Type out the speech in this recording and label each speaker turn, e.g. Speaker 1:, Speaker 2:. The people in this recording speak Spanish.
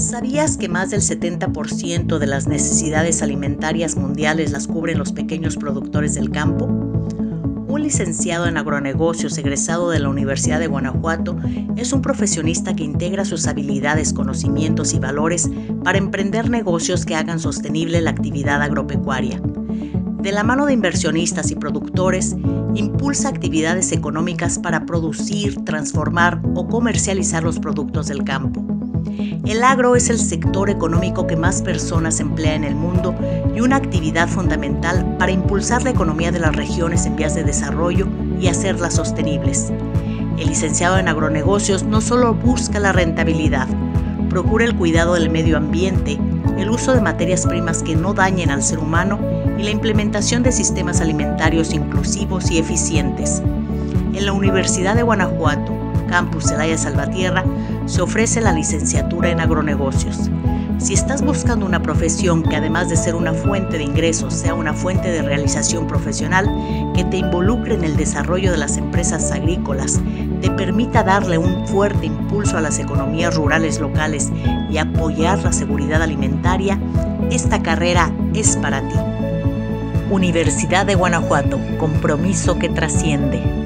Speaker 1: ¿Sabías que más del 70% de las necesidades alimentarias mundiales las cubren los pequeños productores del campo? Un licenciado en agronegocios egresado de la Universidad de Guanajuato es un profesionista que integra sus habilidades, conocimientos y valores para emprender negocios que hagan sostenible la actividad agropecuaria. De la mano de inversionistas y productores, impulsa actividades económicas para producir, transformar o comercializar los productos del campo. El agro es el sector económico que más personas emplea en el mundo y una actividad fundamental para impulsar la economía de las regiones en vías de desarrollo y hacerlas sostenibles. El licenciado en agronegocios no solo busca la rentabilidad, procura el cuidado del medio ambiente, el uso de materias primas que no dañen al ser humano y la implementación de sistemas alimentarios inclusivos y eficientes. En la Universidad de Guanajuato, Campus Celaya Salvatierra, se ofrece la licenciatura en agronegocios. Si estás buscando una profesión que además de ser una fuente de ingresos sea una fuente de realización profesional que te involucre en el desarrollo de las empresas agrícolas, te permita darle un fuerte impulso a las economías rurales locales y apoyar la seguridad alimentaria, esta carrera es para ti. Universidad de Guanajuato, compromiso que trasciende.